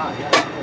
Ah, ja.